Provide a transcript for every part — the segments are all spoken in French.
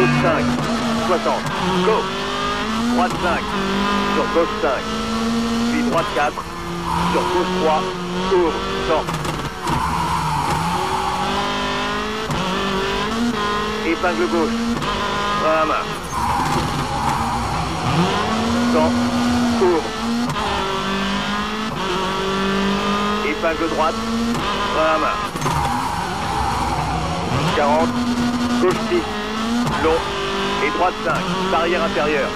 60. Go. Droite 5. Sur gauche 5. Puis droite 4. Sur gauche 3. Ouvre. 100. Épingle gauche. À main. 100. Ouvre. Épingle droite. À main. 40. Gauche 6. Long. Et droite 5. Barrière intérieure.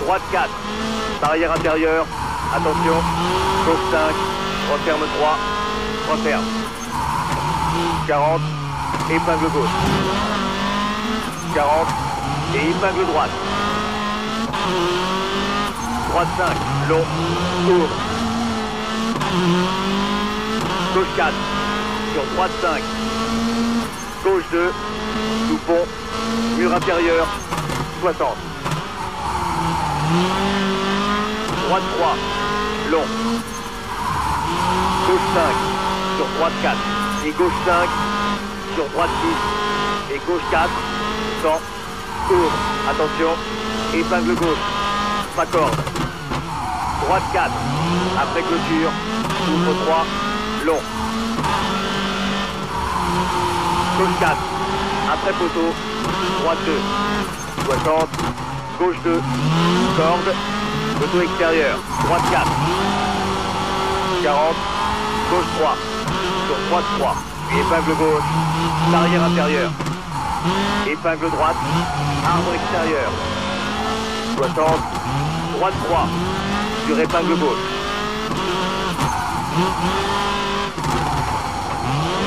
Droite 4. Barrière intérieure. Attention. Gauche 5. Referme 3. Referme. 40. Épingle gauche. 40. Et épingle droite. Droite 5. Long. Ouvre. Gauche 4. Sur droite 5. Gauche 2. Sous pont. Mur intérieur. 60. Droite 3. Long. Gauche 5. Sur droite 4. Et gauche 5. Sur droite 6. Et gauche 4. 100. Ouvre. Attention. Épingle gauche. Pas corde. Droite 4. Après clôture. Ouvre 3. Long. Gauche 4. Après poteau. Droite 2. 60. Gauche 2. Corde. Poteau extérieur. Droite 4. 40. Gauche 3. Sur droite 3. Épingle gauche. Barrière intérieure. Épingle droite. Arbre extérieur. 60. Droite 3. Sur épingle gauche.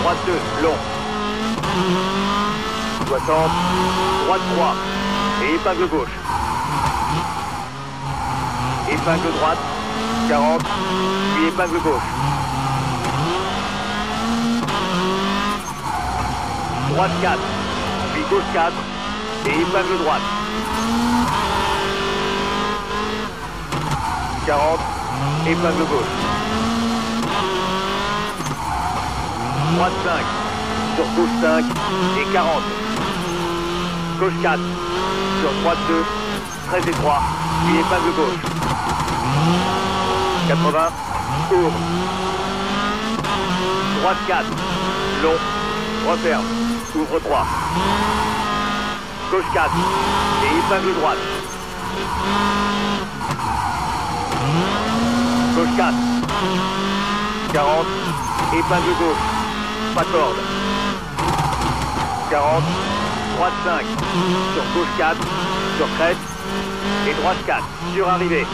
Droite 2. Long. 60. Droite 3. Et épingle gauche. Épingle droite. 40. Puis épingle gauche. Droite 4. Puis gauche 4. Et épingle droite. 40. Épingle gauche. Droite 5. Sur gauche 5. Et 40. Gauche 4. Sur droite 2. Très étroit. Puis épingle gauche. 80. Ouvre. Droite 4. Long. Referme. Ouvre 3. Gauche 4. Et épingle droite. Gauche 4. 40. Épingle gauche. Pas corde. 40. Droite 5. Sur gauche 4. Sur crête. Et droite 4. Sur arrivée.